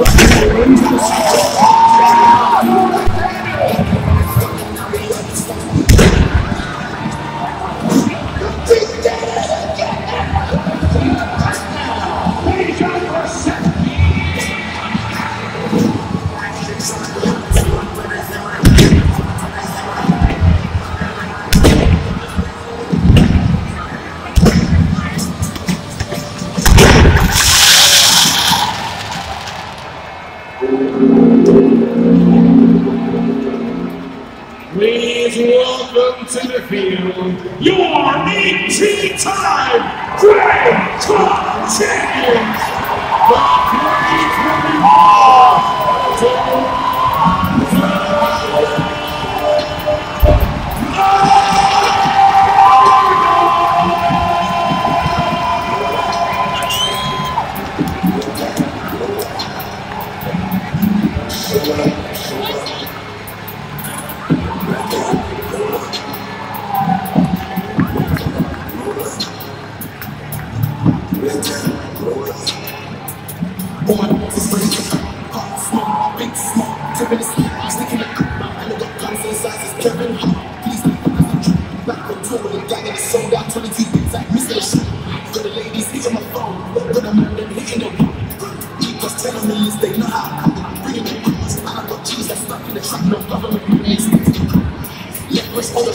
Você Please welcome to the field your 18-time Grey Cup Champion! 10 millions, they know how. Bringing it across. And I got G's that stuck in the trap, no government release. Let us all the